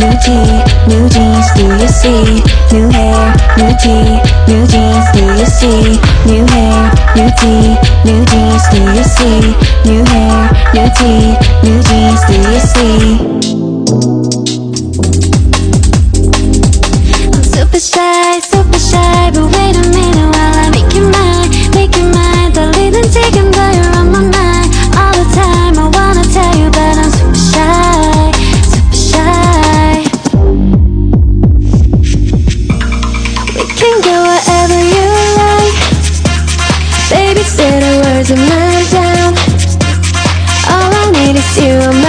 New tee, new jeans, do you see? New hair, new tee, new jeans, do you see? New hair, new tee, new jeans, do you see? New hair, new tee, new jeans, do you see? to melt down All I need is you